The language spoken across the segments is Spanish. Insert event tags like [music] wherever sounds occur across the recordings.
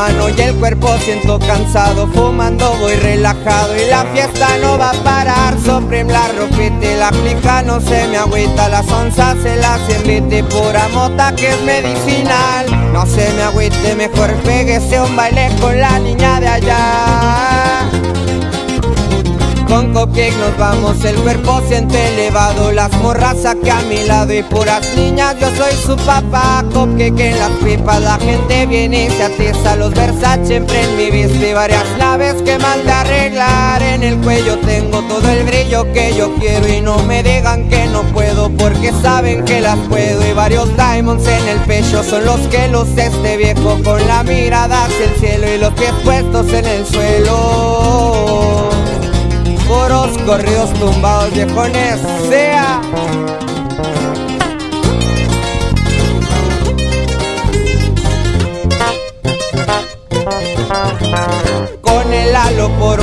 mano y el cuerpo siento cansado Fumando voy relajado y la fiesta no va a parar. Supreme la ropita la clica no se me agüita Las onzas se las invite pura mota que es medicinal. No se me agüite, mejor pégese un baile con la niña de allá con cupcake nos vamos, el cuerpo siente elevado Las morras aquí a mi lado y puras niñas. Yo soy su papá, cupcake en las pipas La gente viene y se atiza Los Versace en mi vista y varias naves que de arreglar. En el cuello tengo todo el brillo que yo quiero Y no me digan que no puedo porque saben que las puedo. Y varios diamonds en el pecho son los que luce este viejo Con la mirada hacia el cielo y los pies puestos en el suelo puros corridos tumbados viejones sea. Con el halo por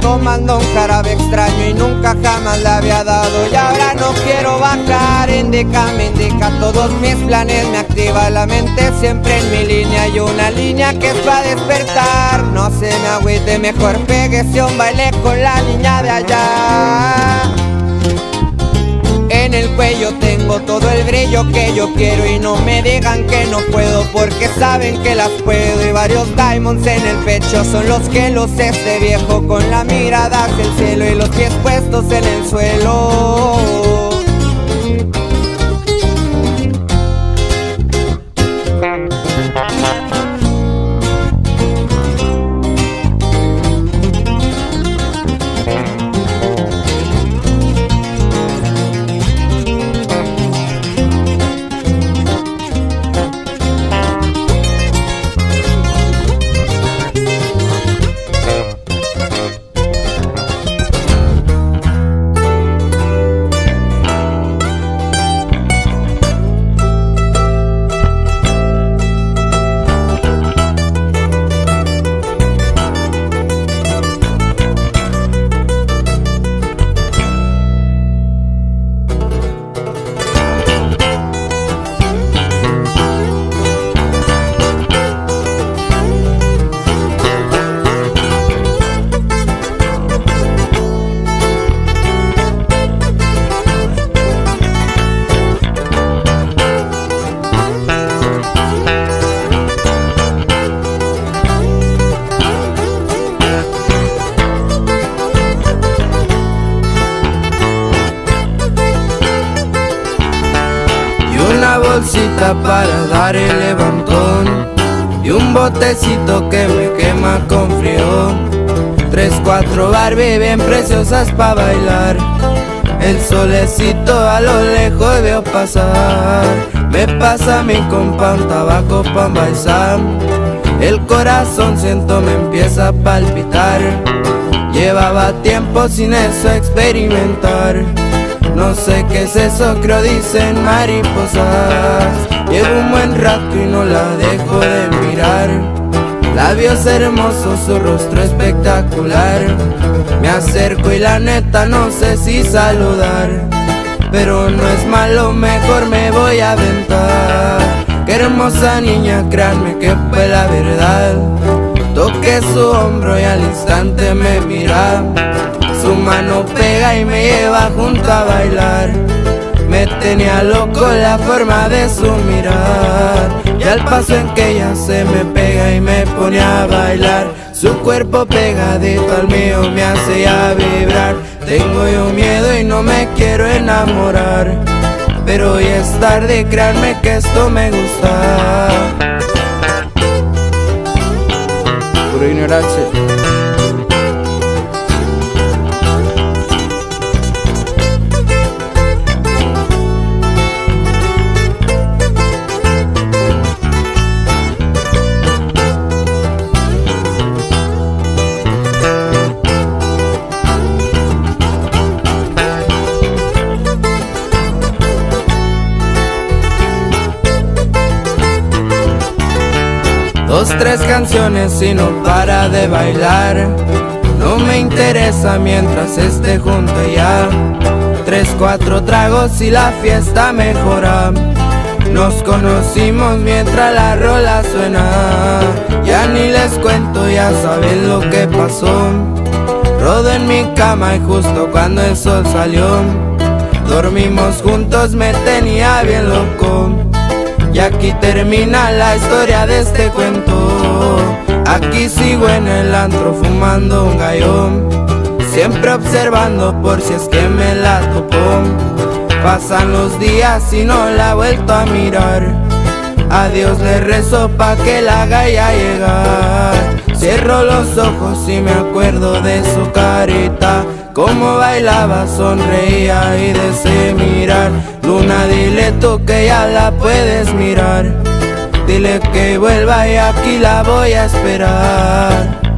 tomando un jarabe extraño y nunca jamás le había dado. Y ahora no quiero bajar, indica, me indica todos mis planes Me activa la mente siempre en mi línea. Y una línea que es para despertar No se me agüite, mejor pégese un baile con la niña de allá en el cuello tengo todo el brillo que yo quiero y no me digan que no puedo porque saben que las puedo y varios diamonds en el pecho son los que los este viejo con la mirada hacia el cielo y los pies puestos en el suelo. Cuatro Barbie bien preciosas para bailar. El solecito a lo lejos veo pasar. Me pasa mi compa un tabaco pa' bailar. El corazón siento me empieza a palpitar. Llevaba tiempo sin eso experimentar. No sé qué es eso, creo dicen mariposas Llevo un buen rato y no la dejo de mirar Labios hermosos, su rostro espectacular. Me acerco y la neta no sé si saludar. Pero no es malo, mejor me voy a aventar. Qué hermosa niña, créanme que fue la verdad. Toqué su hombro y al instante me mira. Su mano pega y me lleva junto a bailar tenía loco la forma de su mirar. Y al paso en que ella se me pega y me pone a bailar Su cuerpo pegadito al mío me hace ya vibrar. Tengo yo miedo y no me quiero enamorar Pero hoy es tarde, créanme que esto me gusta. Puro ignorancia Dos, tres canciones y no para de bailar. No me interesa mientras esté junto ya. Tres, cuatro tragos y la fiesta mejora. Nos conocimos mientras la rola suena. Les cuento, ya saben lo que pasó. Rodo en mi cama y justo cuando el sol salió, dormimos juntos, me tenía bien loco. Y aquí termina la historia de este cuento. Aquí sigo en el antro fumando un gallón, siempre observando por si es que me la topó. Pasan los días y no la he vuelto a mirar. A Dios le rezo pa' que la ya llegar Cierro los ojos y me acuerdo de su carita Como bailaba, sonreía y deseo mirar. Luna, dile tú que ya la puedes mirar. Dile que vuelva y aquí la voy a esperar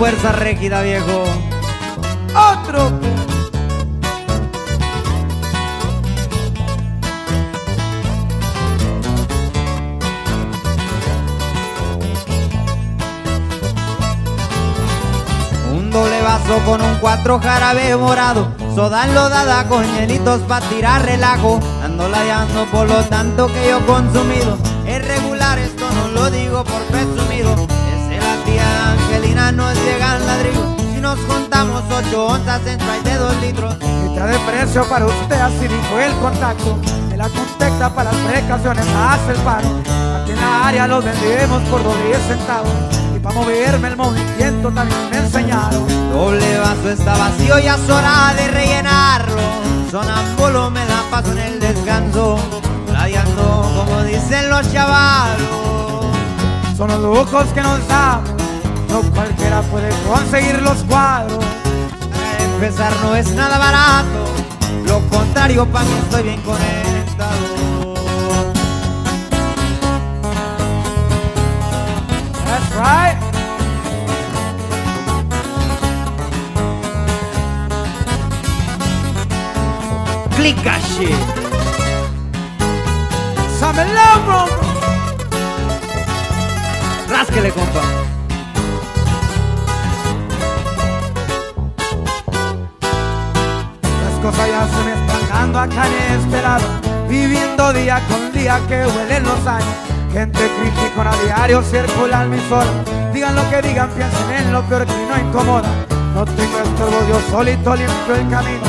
fuerza rígida, viejo. Otro. Un doble vaso con un cuatro jarabe morado, soda enlodada con hielitos pa' tirar relajo. Ando ladeando por lo tanto que yo consumido. Es regular, esto no lo digo por presumido Angelina nos llegan ladrillos Si nos juntamos ocho onzas en de dos litros. Mitad de precio para usted, así dijo el contacto. De la contacta para las precauciones hace el paro. Aquí en la área lo vendemos por dos diez centavos. Y para moverme el movimiento también me enseñaron. Doble vaso está vacío y es hora de rellenarlo. Sonámbulo me la paso en el descanso. Radiando como dicen los chavalos. Son los lujos que nos damos no cualquiera puede conseguir los cuadros. Empezar no es nada barato, lo contrario para mí estoy bien conectado. That's right. Clica shit. Samelabro. Rásquele, compa. Cosas ya se me están dando acá Viviendo día con día que huelen los años. Gente crítica a diario circulan mi sol Digan lo que digan, piensen en lo peor que no incomoda. No tengo estorbo, yo solito limpio el camino.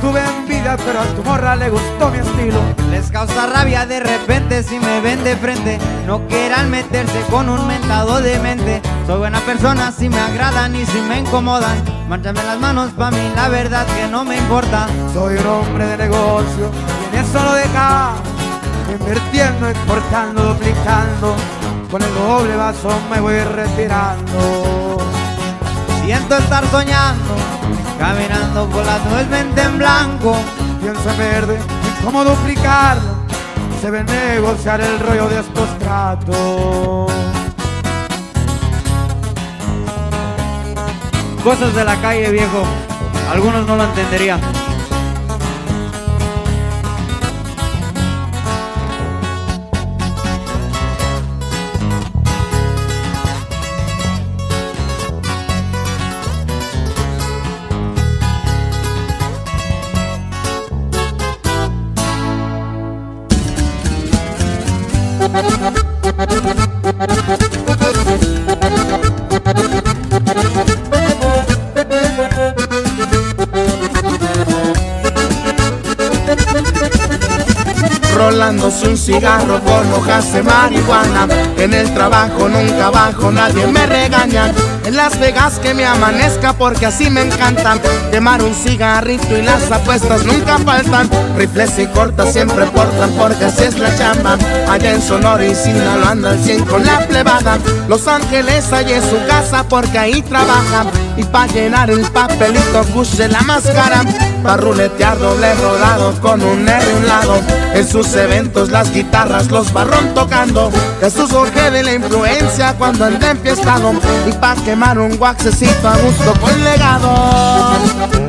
Tuve envidia, pero a tu morra le gustó mi estilo. Les causa rabia de repente si me ven de frente No quieran meterse con un mentado de mente. Soy buena persona si me agradan y si me incomodan Márchame las manos pa' mí, la verdad que no me importa. Soy un hombre de negocio y en eso lo deja Invirtiendo, exportando, duplicando. Con el doble vaso me voy retirando. Siento estar soñando Caminando por las mente en blanco. Pienso en verde y cómo duplicarlo. Se ve negociar el rollo de estos tratos Cosas de la calle, viejo. Algunos no lo entenderían. Un cigarro con hojas marihuana. En el trabajo nunca bajo, nadie me regaña. En Las Vegas que me amanezca porque así me encanta. Quemar un cigarrito y las apuestas nunca faltan. Rifles y cortas siempre portan porque así es la chamba. Allá en Sonora y Sinaloa anda al 100 con la plebada. Los Ángeles allí es su casa porque ahí trabaja. Y pa' llenar el papelito puse la máscara. Pa' ruletear doble rodado con un R un lado. En sus eventos las guitarras los barrón tocando. Jesús Jorge de la influencia cuando anda enfiestado. Y pa' quemar un waxecito a gusto con legado.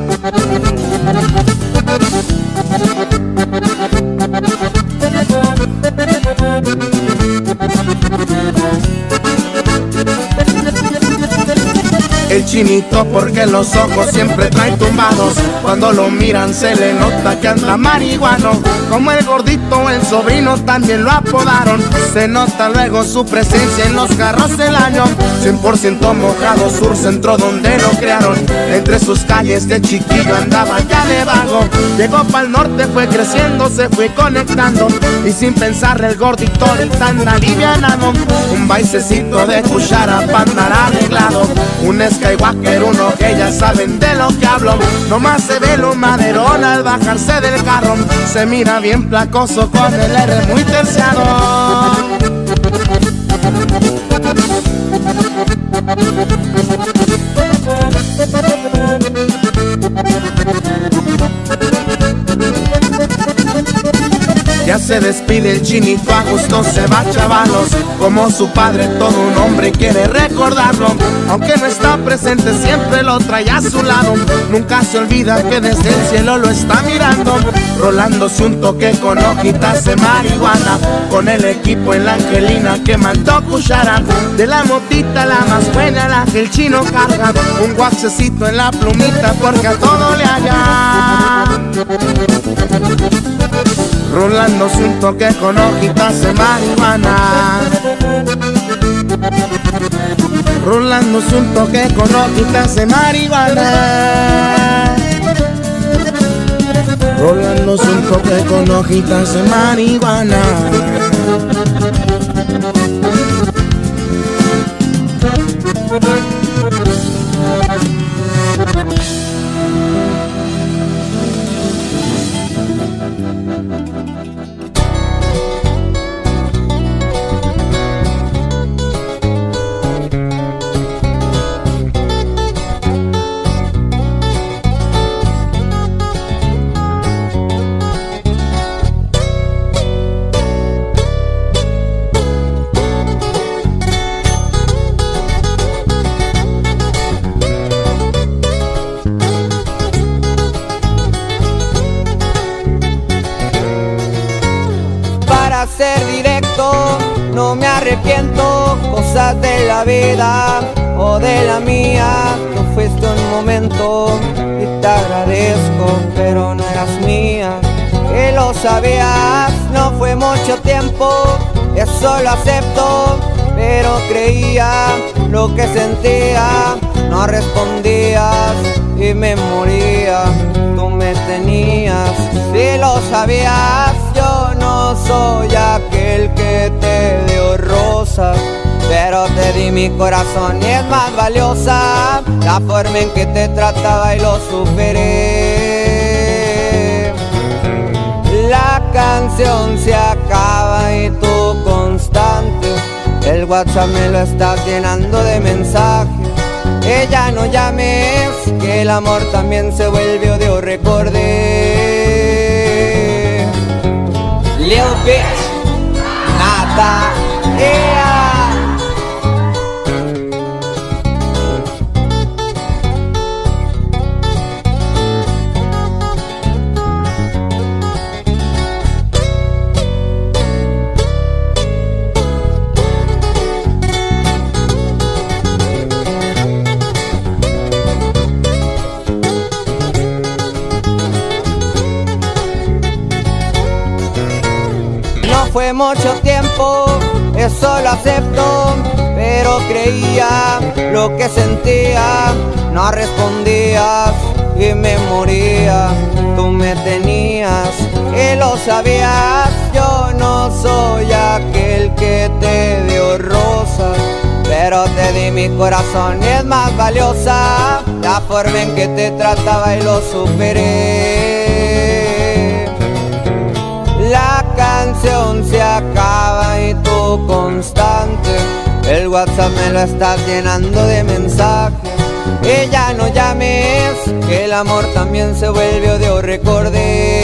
El chinito porque los ojos siempre trae tumbados. Cuando lo miran se le nota que anda marihuano. Como el gordito, el sobrino también lo apodaron. Se nota luego su presencia en los carros del año. 100% mojado, sur centro donde lo crearon. Entre sus calles de chiquillo andaba ya de vago. Llegó para el norte, fue creciendo, se fue conectando. Y sin pensarle el gordito ni tan alivianado. Un baisecito de cuchara para andar arreglado. Un Skywalker, uno que ya saben de lo que hablo. Nomás se ve lo maderón al bajarse del carro. Se mira bien placoso con el R muy terciado. Ya se despide el chinito, a gusto se va chavalos. Como su padre, todo un hombre quiere recordarlo. Aunque no está presente, siempre lo trae a su lado. Nunca se olvida que desde el cielo lo está mirando. Rolándose un toque con hojitas de marihuana. Con el equipo en la angelina que mandó cuchara. De la motita la más buena, la que el chino carga. Un guaxecito en la plumita porque a todo le haga Rolándose un toque con hojitas de marihuana. Rolándose un toque con hojitas de marihuana. Rolándose un toque con hojitas de marihuana arrepiento Cosas de la vida o de la mía. No fuiste un momento y te agradezco Pero no eras mía, que lo sabías No fue mucho tiempo, eso lo acepto Pero creía lo que sentía. No respondías y me moría. Tú me tenías, si lo sabías soy aquel que te dio rosas pero te di mi corazón y es más valiosa la forma en que te trataba y lo superé. La canción se acaba y tú constante. El WhatsApp me lo estás llenando de mensajes. Ella no llames, que el amor también se vuelve odio, recordé. Lil bitch, nada, yeah. Fue mucho tiempo, eso lo acepto, pero creía lo que sentía, no respondías y me moría. Tú me tenías y lo sabías, yo no soy aquel que te dio rosas, pero te di mi corazón y es más valiosa la forma en que te trataba y lo superé. Se acaba y tú constante, el WhatsApp me lo estás llenando de mensajes. Y ya no llames, que el amor también se vuelve odio recordé.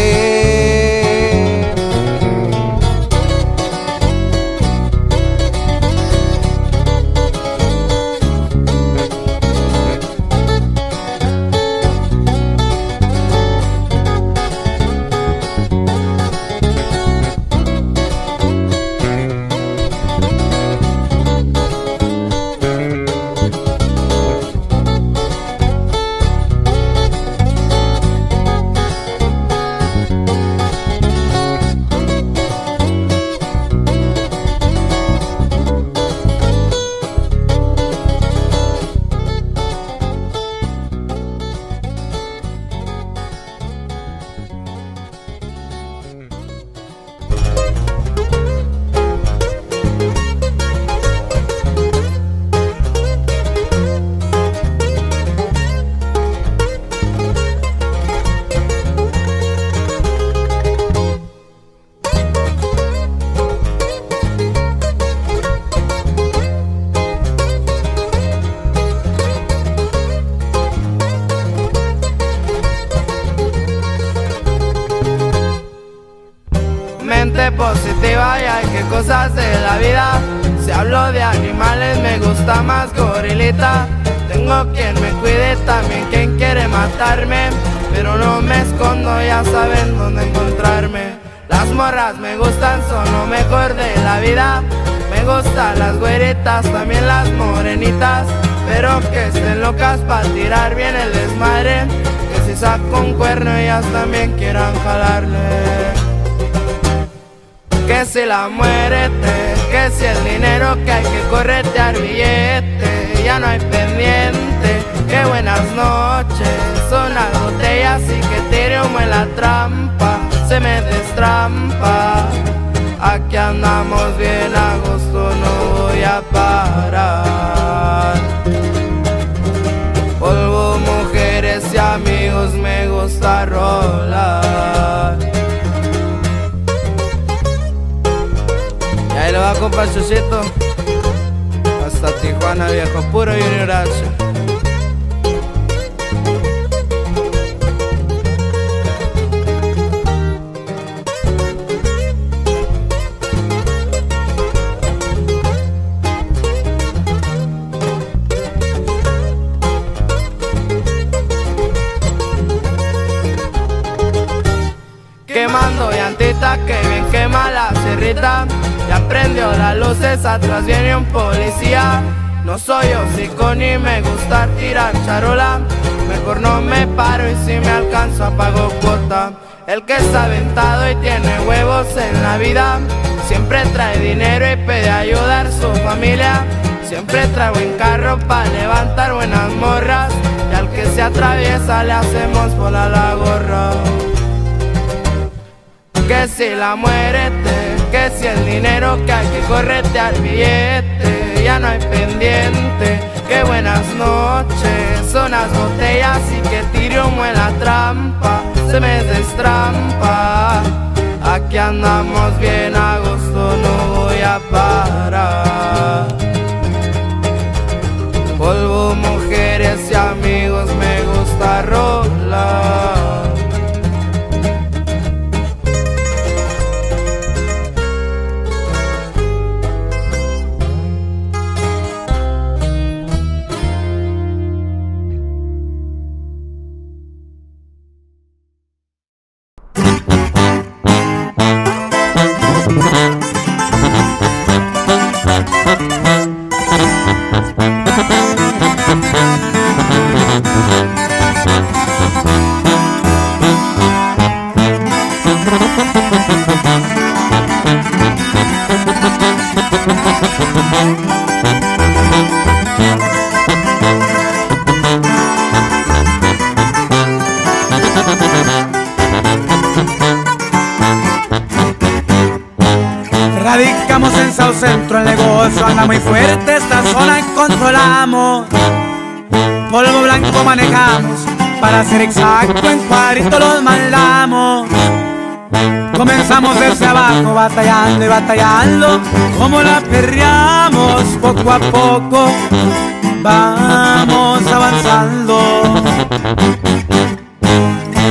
La muerte, que si el dinero que hay que corretear billete, ya no hay pendiente, que buenas noches, son las botellas y que tire humo en la trampa, se me destrampa, aquí andamos bien a gusto, no voy a parar. Me gusta rolar. ahí lo va compa Chuchito. Hasta Tijuana, viejo, puro Junior bien quema la cerrita ya prendió las luces, atrás viene un policía. No soy hocico ni me gusta tirar charola. Mejor no me paro y si me alcanzo apago cuota. El que está aventado y tiene huevos en la vida. Siempre trae dinero y pide ayudar a su familia. Siempre trae buen carro para levantar buenas morras. Y al que se atraviesa le hacemos volar la gorra. Que si la muerte que si el dinero que hay que corretear billete, ya no hay pendiente. Que buenas noches, son las botellas y que tire humo la trampa, se me destrampa. Aquí andamos bien a gusto, no voy a parar. Radicamos en Sao Centro, el negocio anda muy fuerte, esta zona controlamos. Polvo blanco manejamos, para ser exacto en cuarito los mandamos. Comenzamos desde abajo, batallando y batallando, como la perreamos poco a poco. Vamos avanzando.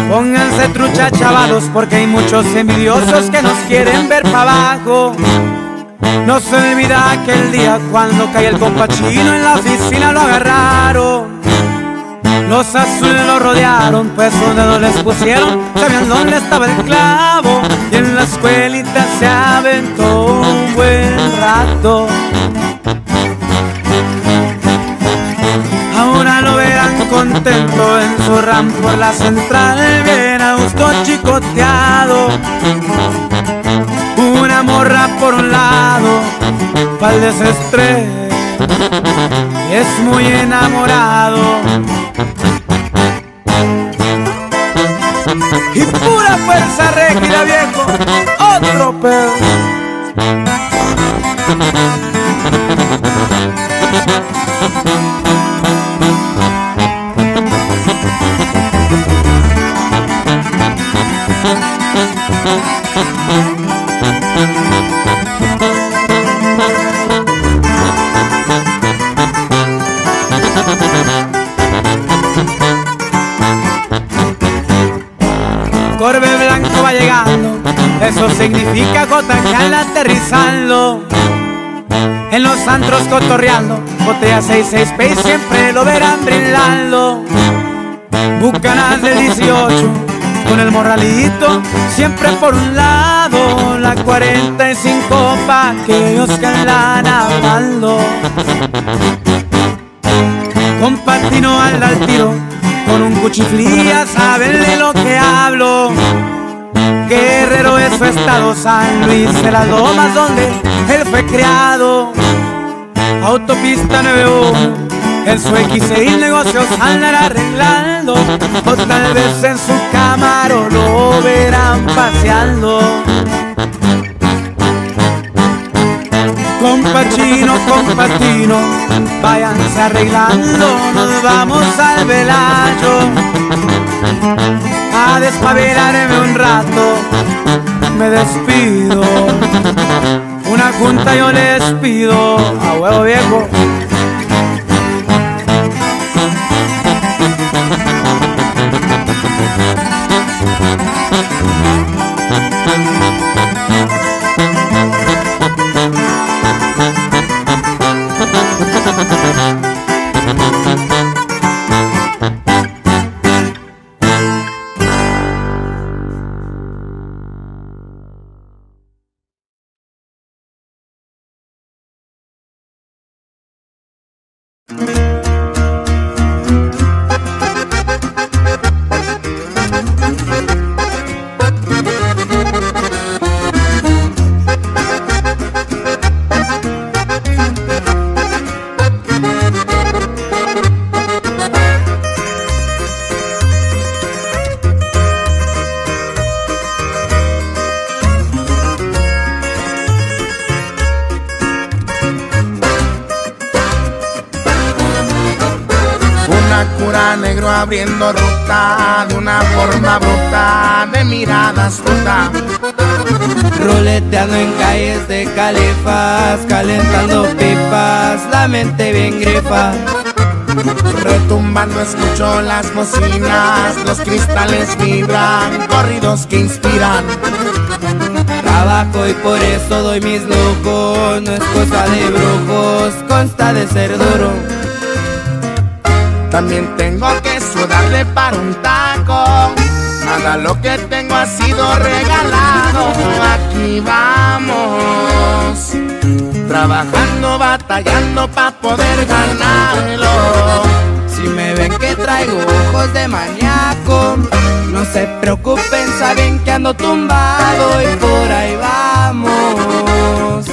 Pónganse trucha chavalos porque hay muchos envidiosos que nos quieren ver para abajo. No se olvida aquel día cuando cae el compachino en la oficina lo agarraron. Los azules lo rodearon, pues sus dedos les pusieron, sabían dónde estaba el clavo. Y en la escuelita se aventó un buen rato. Ahora lo verán contento en su ram por la central, bien a gusto chicoteado. Una morra por un lado, pa'l desestrés, es muy enamorado. Y pura fuerza rígida viejo, otro pedo. Eso significa gota que al aterrizando. En los antros cotorreando, botella 66 Space siempre lo verán brindando. Bucanas del 18, con el morralito, siempre por un lado, la 45 pa' que ellos que andan hablando. Con patino al al tiro, con un cuchiflía, saben de lo que hablo. Guerrero es su estado, San Luis de las Lomas, donde él fue criado. Autopista 91, en su X6 negocios andan arreglando. O tal vez en su camaro lo verán paseando. Compachino, compatino, váyanse arreglando, nos vamos al velayo. A despabilarme un rato, me despido. Una junta yo les pido, a huevo viejo. Las bocinas, los cristales vibran, corridos que inspiran. Trabajo y por eso doy mis lujos, no es cosa de brujos, consta de ser duro. También tengo que sudarle para un taco. Nada lo que tengo ha sido regalado. Aquí vamos. Trabajando, batallando para poder ganarlo. Si me ven que traigo ojos de maníaco, no se preocupen, saben que ando tumbado y por ahí vamos.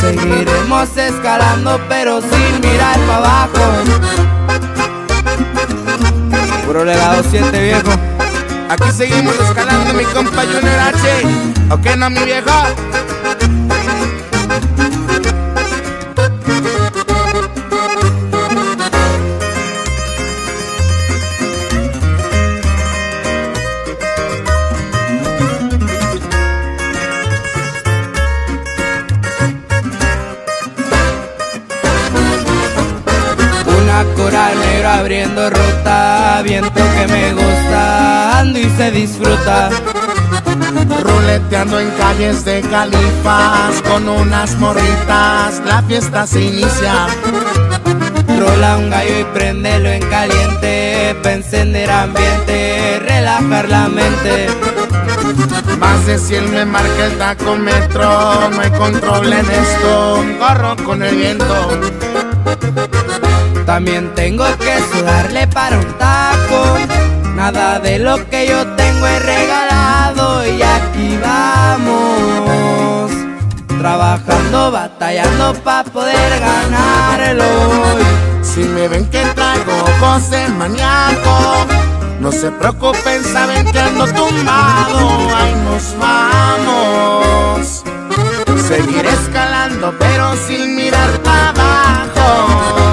Seguiremos escalando pero sin mirar para abajo. Puro legado 7 viejo. Aquí seguimos escalando mi compa Junior H. ¿O no, mi viejo? Abriendo ruta, viento que me gusta, ando y se disfruta. Ruleteando en calles de califas con unas morritas, la fiesta se inicia. Rola un gallo y prendelo en caliente, para encender ambiente, relajar la mente. Más de 100 me marca el tacómetro, no hay control en esto, corro con el viento. También tengo que sudarle para un taco, nada de lo que yo tengo es regalado y aquí vamos. Trabajando, batallando para poder ganarlo. Si me ven que traigo de maníaco, no se preocupen, saben que ando tumbado, ahí nos vamos. Seguiré escalando, pero sin mirar para abajo.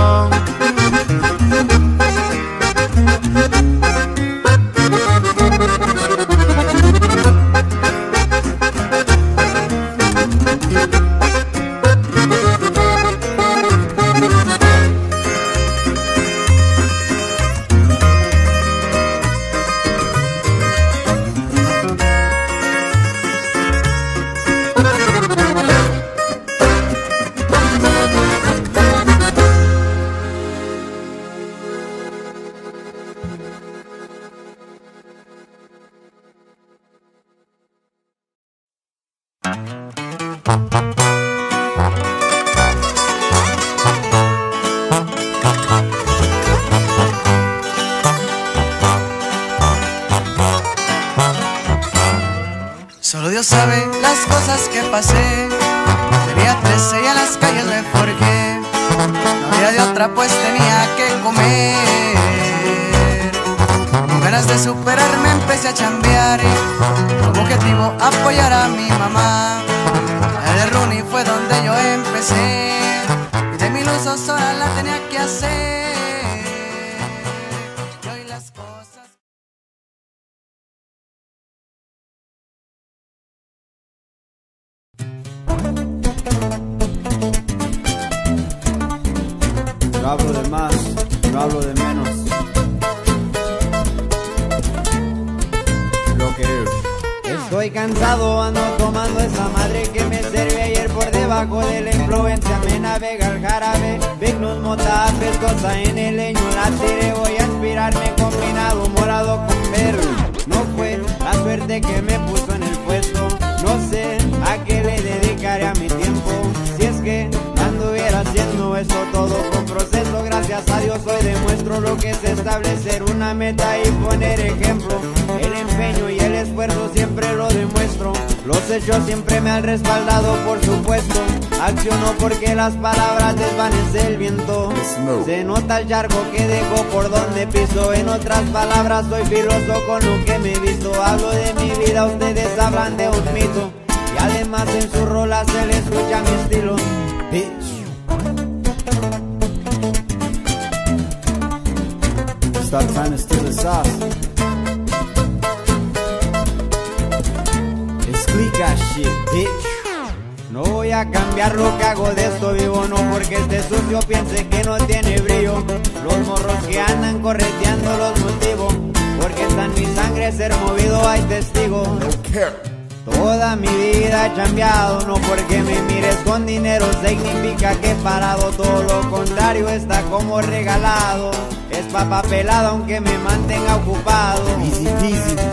Está como regalado. Es papá pelado aunque me mantenga ocupado.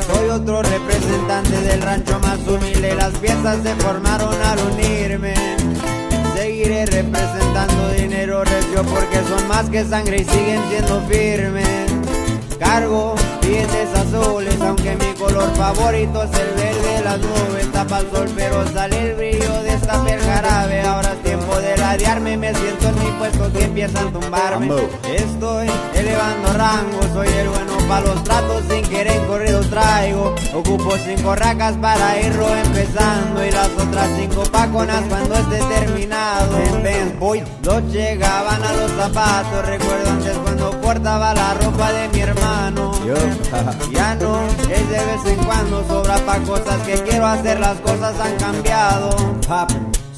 Soy otro representante del rancho más humilde, las piezas se formaron al unirme. Seguiré representando dinero recio porque son más que sangre y siguen siendo firmes. Cargo billetes azules, aunque mi color favorito es el verde, las nubes tapa el sol, pero sale el brillo de esta piel jarabe. Ahora es tiempo de ladearme, me siento en mi puesto que empiezan a tumbarme. Estoy elevando rango, soy el bueno para los tratos, sin querer corrido traigo. Ocupo cinco racas para irlo empezando y las otras cinco paconas cuando esté terminado. En Benz Boy, dos llegaban a los zapatos, recuerdo antes cuando portaba la ropa de mi hermano. Ya no, es de vez en cuando sobra pa' cosas que quiero hacer, las cosas han cambiado.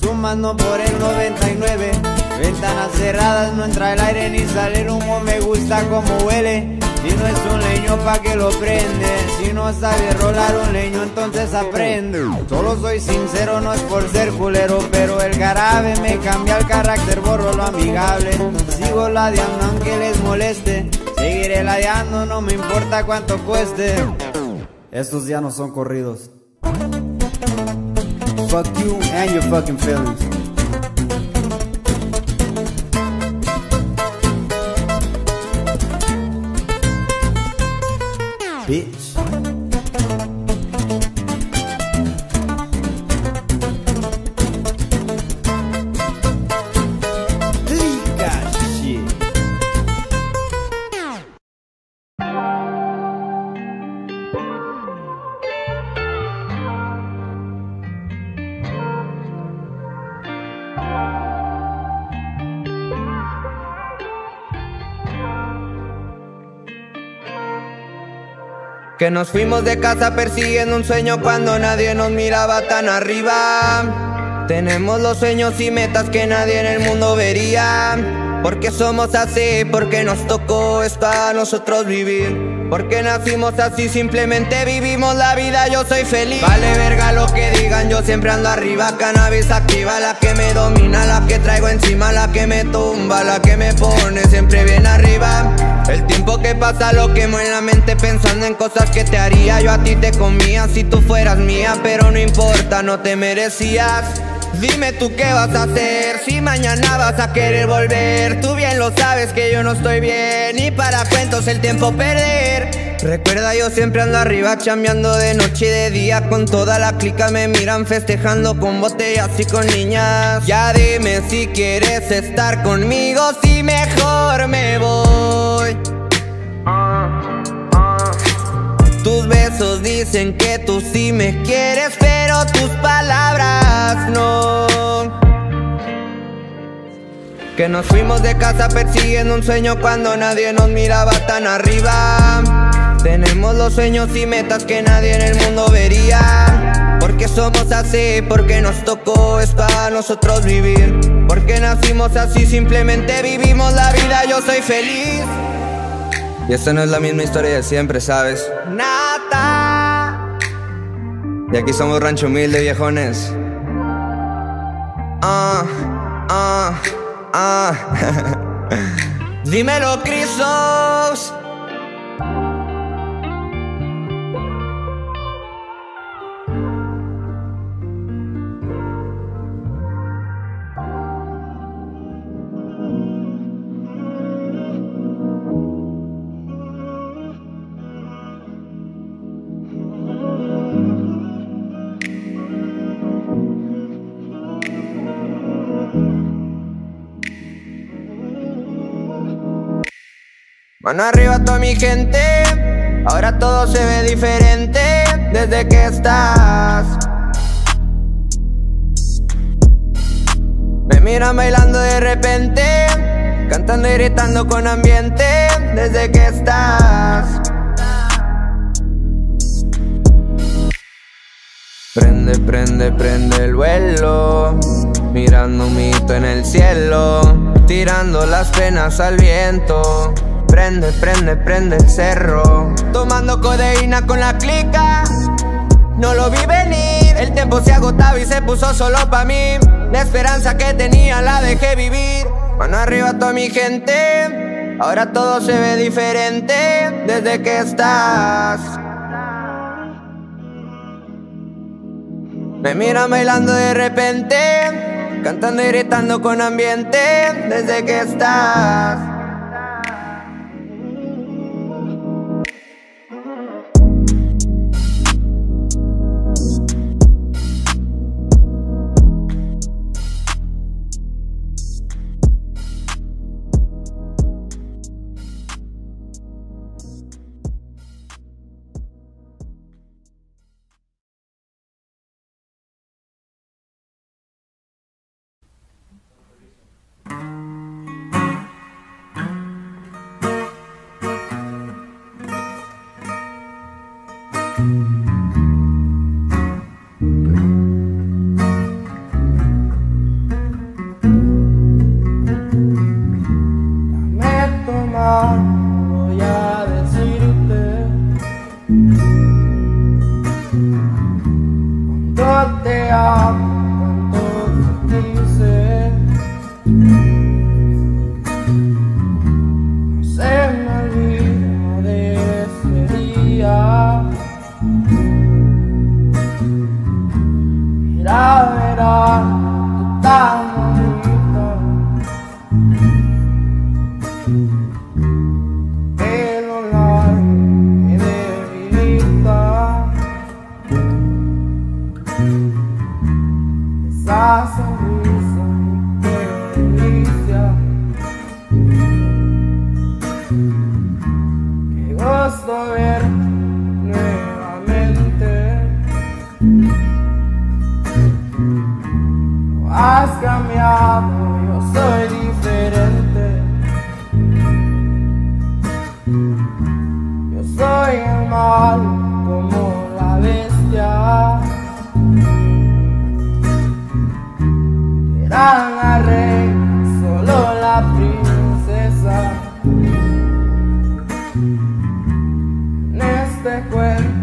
Sumando por el 99, Ventanas cerradas, no entra el aire ni sale el humo, me gusta como huele. Si no es un leño pa' que lo prende Si no sabe rolar un leño entonces aprende Solo soy sincero, no es por ser culero Pero el garabe me cambia el carácter, borro lo amigable Sigo ladeando aunque les moleste Seguiré ladeando, no me importa cuánto cueste. Estos ya no son corridos. Fuck you and your fucking feelings. Bitch. Que nos fuimos de casa persiguiendo un sueño cuando nadie nos miraba tan arriba. Tenemos los sueños y metas que nadie en el mundo vería. Porque somos así, porque nos tocó esto a nosotros vivir. Porque nacimos así, simplemente vivimos la vida, yo soy feliz. Vale verga lo que digan, yo siempre ando arriba. Cannabis activa, la que me domina, la que traigo encima, la que me tumba, la que me pone siempre bien arriba. El tiempo que pasa lo quemo en la mente pensando en cosas que te haría. Yo a ti te comía si tú fueras mía, pero no importa, no te merecías. Dime tú qué vas a hacer si mañana vas a querer volver. Tú bien lo sabes que yo no estoy bien y para cuentos el tiempo perder. Recuerda yo siempre ando arriba chambeando de noche y de día con toda la clica me miran festejando con botellas y con niñas. Ya dime si quieres estar conmigo si mejor me voy. Tus besos dicen que tú sí me quieres, pero tus palabras no. Que nos fuimos de casa persiguiendo un sueño cuando nadie nos miraba tan arriba. Tenemos los sueños y metas que nadie en el mundo vería. Porque somos así, porque nos tocó es para nosotros vivir. Porque nacimos así, simplemente vivimos la vida, yo soy feliz. Y esta no es la misma historia de siempre, ¿sabes? Nada. Y aquí somos rancho humilde, viejones. Ah, ah, ah. [laughs] Dímelo, Crisos. Arriba toda mi gente, ahora todo se ve diferente desde que estás. Me miran bailando de repente, cantando y gritando con ambiente desde que estás. Prende, prende, prende el vuelo, mirando un mito en el cielo, tirando las penas al viento. Prende, prende, prende el cerro. Tomando codeína con la clica. No lo vi venir. El tiempo se agotaba y se puso solo pa' mí. La esperanza que tenía la dejé vivir. Mano arriba toda mi gente. Ahora todo se ve diferente desde que estás. Me miran bailando de repente, cantando y gritando con ambiente desde que estás. that when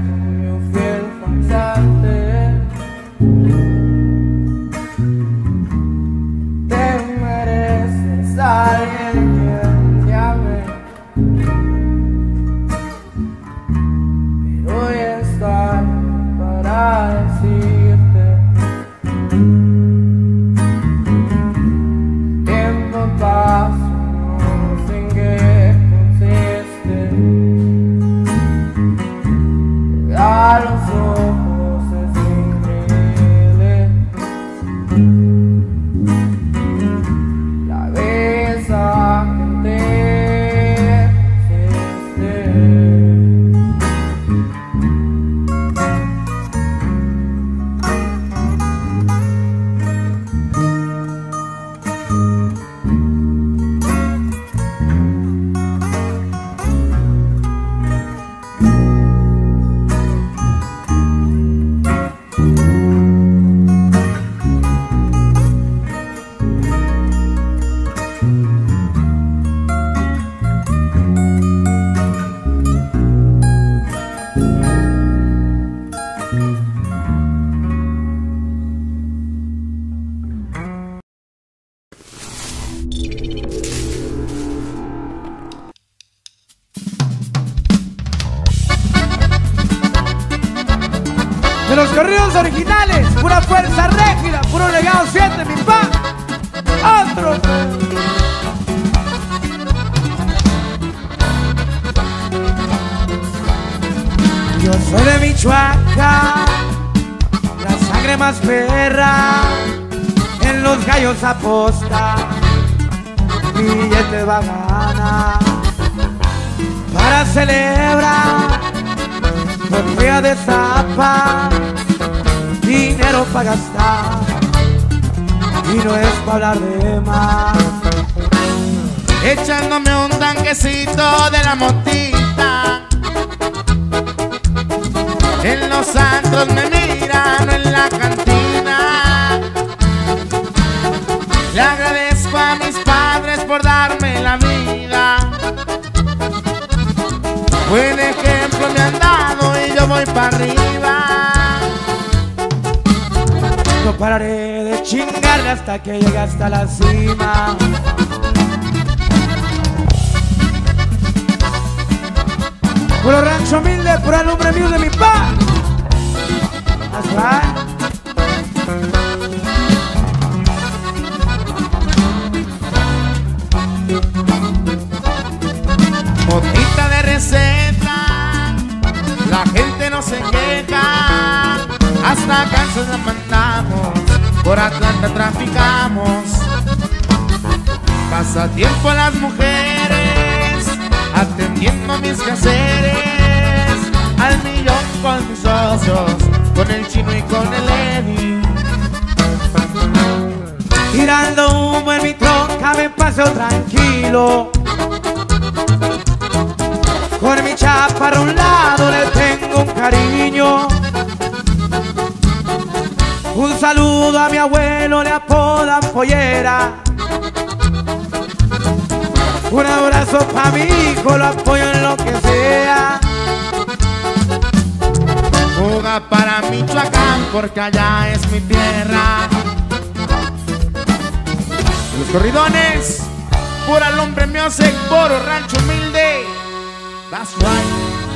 la vida. Buen ejemplo me han dado y yo voy para arriba. No pararé de chingarle hasta que llegue hasta la cima. Puro rancho humilde, pura mío de mi pa. That's right. se llega. Hasta Kansas la mandamos, por Atlanta traficamos. Pasa tiempo a las mujeres, atendiendo mis quehaceres. Al millón con mis socios, con el chino y con el Eddie. Tirando humo en mi tronca me paso tranquilo. Con mi chapa a un lado cariño. Un saludo a mi abuelo, le apodan pollera. Un abrazo pa' mi hijo, lo apoyo en lo que sea. Fuga para Michoacán, porque allá es mi tierra. Los corridones, por al hombre me hace coro, rancho humilde. That's right.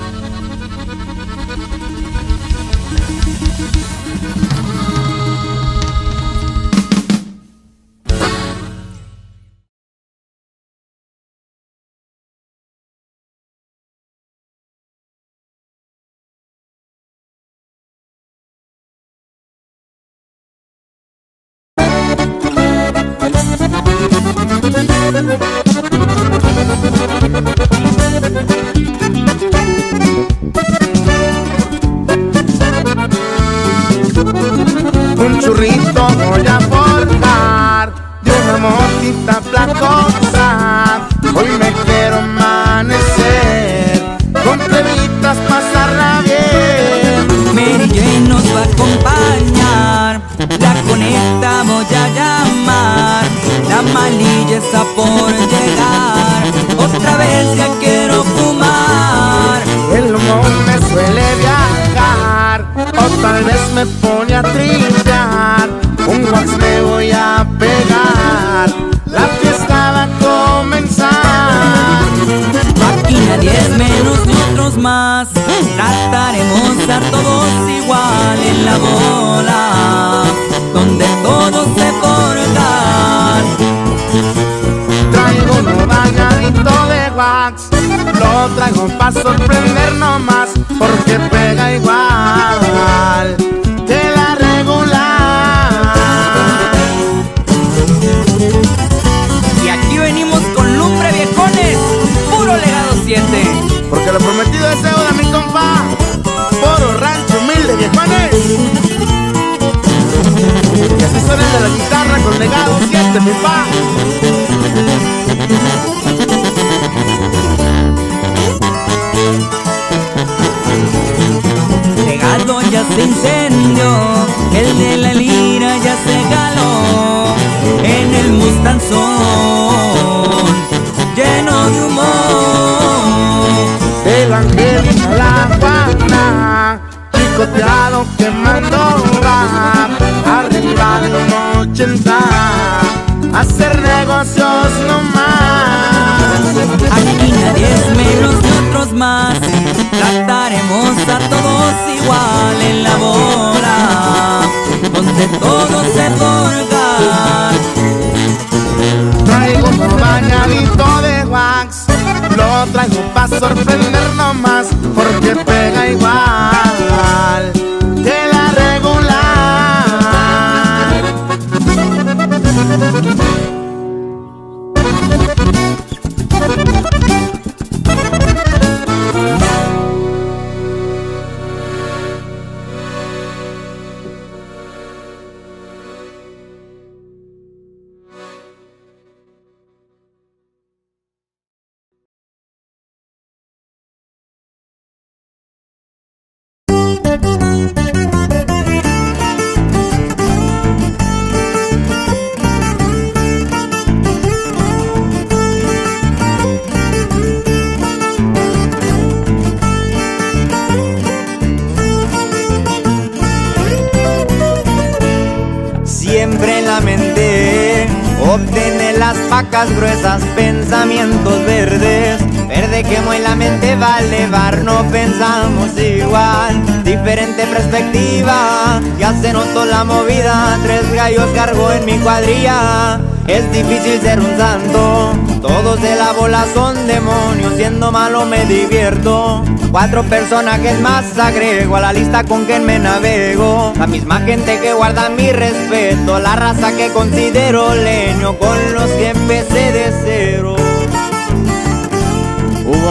Pensamientos verdes. Verde quemo en la mente va a elevar, no pensamos igual. Diferente perspectiva, ya se notó la movida. Tres gallos cargo en mi cuadrilla. Es difícil ser un santo. Todos de la bola son demonios, siendo malo me divierto. Cuatro personajes más agrego a la lista con quien me navego. La misma gente que guarda mi respeto, la raza que considero leño, con los que empecé de cero.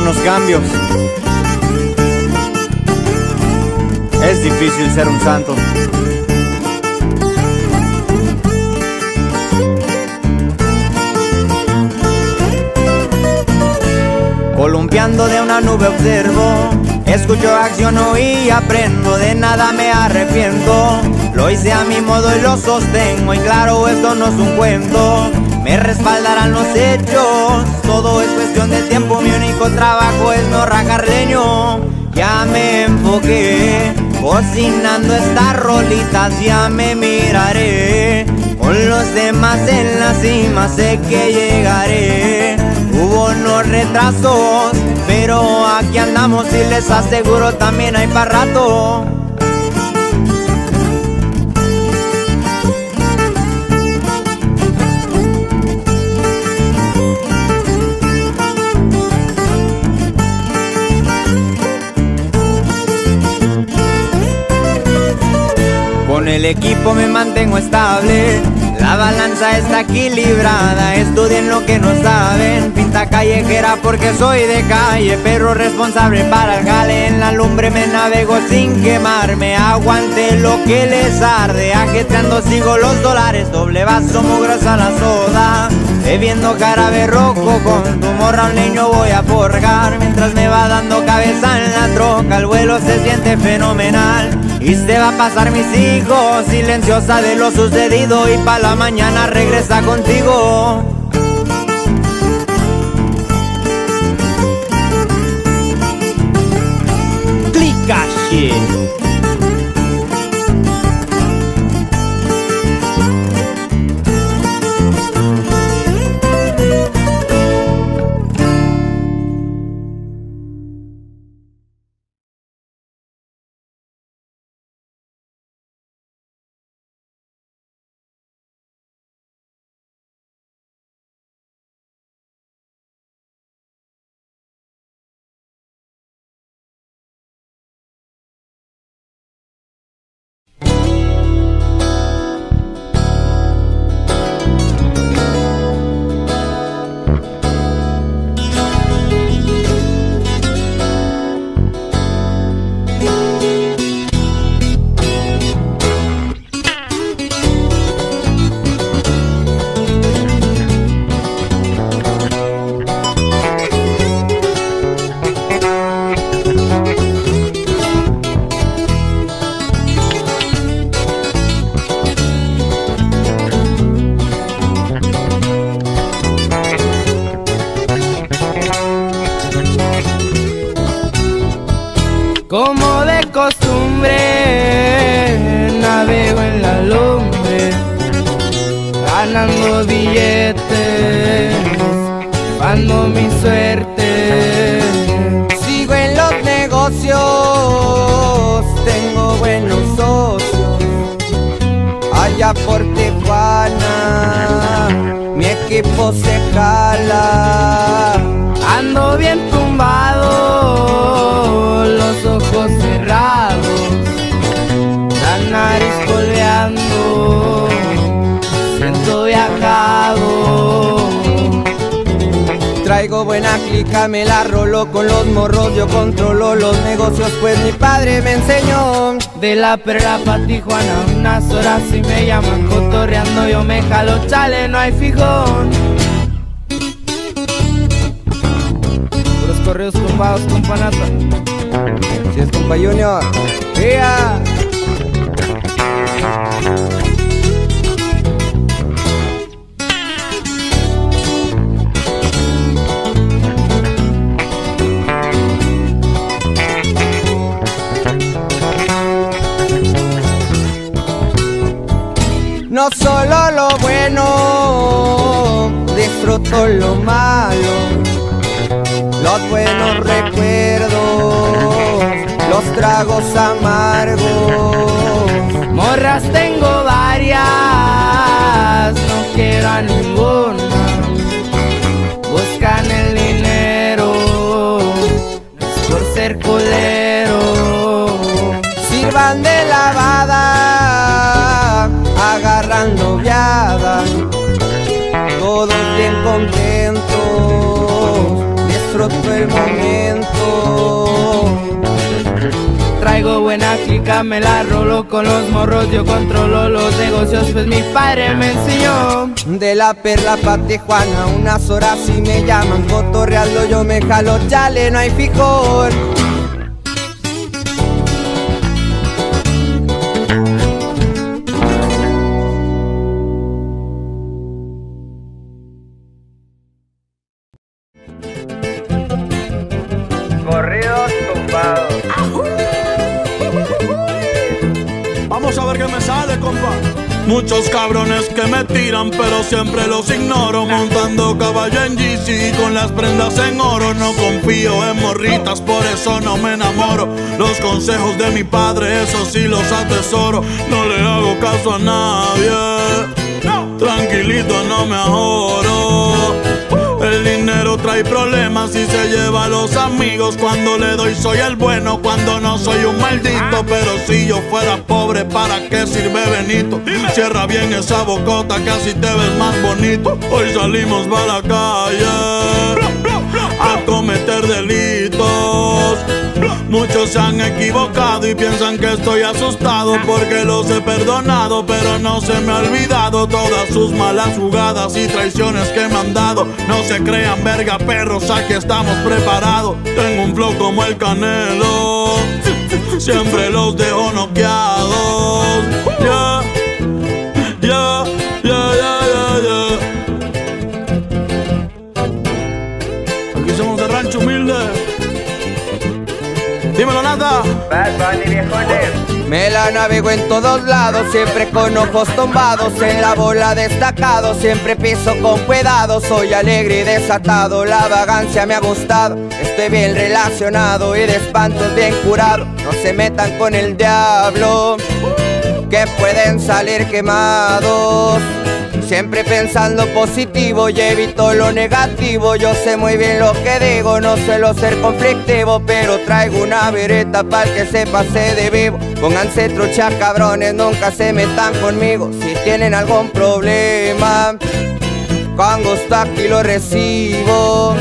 Unos cambios. Es difícil ser un santo. Columpiando de una nube observo, escucho, acciono y aprendo, de nada me arrepiento. Lo hice a mi modo y lo sostengo, y claro, esto no es un cuento. Me respaldarán los hechos. Todo es cuestión de tiempo, mi único trabajo es no rajar. Ya me enfoqué, cocinando estas rolitas, ya me miraré. Con los demás en la cima sé que llegaré. Hubo unos retrasos, pero aquí andamos y les aseguro también hay para rato. Con el equipo me mantengo estable, la balanza está equilibrada. Estudien lo que no saben, pinta callejera porque soy de calle, pero responsable para el jale. En la lumbre me navego sin quemarme, aguante lo que les arde. Ajetreando sigo los dólares, doble vaso mugrosa la soda. Bebiendo jarabe rojo con tu morra un niño voy a forjar Mientras me va dando cabeza en la troca El vuelo se siente fenomenal Y se va a pasar mis hijos Silenciosa de lo sucedido Y pa' la mañana regresa contigo. Clica la perla pa' Tijuana, unas horas y me llaman cotorreando, yo me jalo, chale, no hay fijón. Puros correos tumbados con panata. Si es compa Junior, ¡Ea! No solo lo bueno, disfruto lo malo, los buenos recuerdos, los tragos amargos. Morras tengo varias, no quiero a ninguna. Buscan el dinero, no es por ser culero. Sirvan de agarrando viada, todos bien contentos, disfruto el momento. Traigo buena clica, me la rolo con los morros, yo controlo los negocios, pues mi padre me enseñó. De la perla pa' Tijuana, unas horas y me llaman cotorreando, yo me jalo, chale, no hay fijón. Muchos cabrones que me tiran, pero siempre los ignoro. Montando caballo en GC con las prendas en oro. No confío en morritas, por eso no me enamoro. Los consejos de mi padre, eso sí los atesoro. No le hago caso a nadie. Tranquilito, no me ahorro. El dinero trae problemas y se lleva a los amigos. Cuando le doy soy el bueno, cuando no soy un maldito. Pero si yo fuera pobre, ¿para qué sirve Benito? Cierra bien esa bocota que así te ves más bonito. Hoy salimos para la calle a cometer delitos. Muchos se han equivocado y piensan que estoy asustado porque los he perdonado, pero no se me ha olvidado todas sus malas jugadas y traiciones que me han dado. No se crean verga perros, aquí estamos preparados. Tengo un flow como el canelo, siempre los dejo noqueados. Dímelo, nada. Bad Bunny viejones. Me la navego en todos lados, siempre con ojos tumbados, en la bola destacado, siempre piso con cuidado, soy alegre y desatado, la vagancia me ha gustado, estoy bien relacionado y de espantos bien curado, no se metan con el diablo, que pueden salir quemados. Siempre pensando positivo y evito lo negativo. Yo sé muy bien lo que digo, no suelo ser conflictivo Pero traigo una vereta para que se pase de vivo. Pónganse trucha cabrones, nunca se metan conmigo. Si tienen algún problema, con gusto aquí lo recibo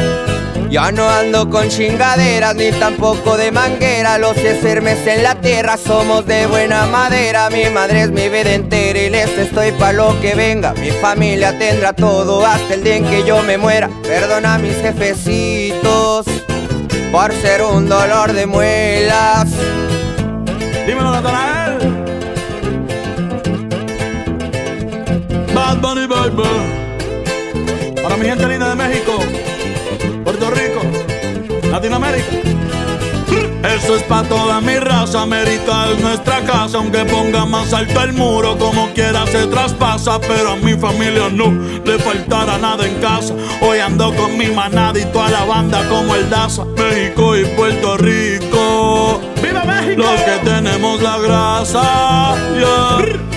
ya no ando con chingaderas ni tampoco de manguera. Los sermes en la tierra somos de buena madera. Mi madre es mi vida entera y les estoy pa' lo que venga. Mi familia tendrá todo hasta el día en que yo me muera. Perdona a mis jefecitos por ser un dolor de muelas. Dímelo, Natanael. Bad Bunny Baby. Para mi gente linda de México, Latinoamérica. Eso es pa' toda mi raza, América es nuestra casa Aunque ponga más alto el muro, como quiera se traspasa Pero a mi familia no le faltará nada en casa Hoy ando con mi manada y toda la banda como el Daza México y Puerto Rico ¡Viva México! Los que tenemos la grasa, yeah.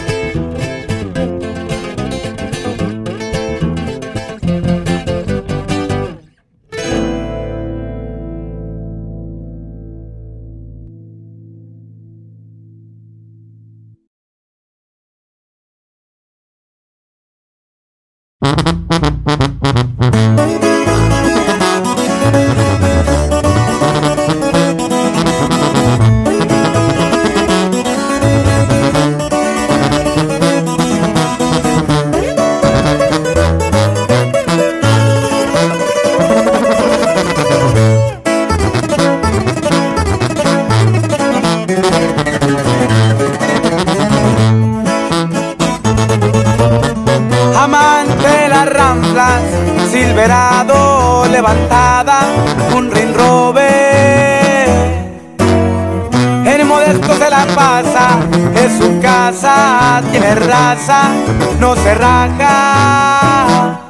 No se raja.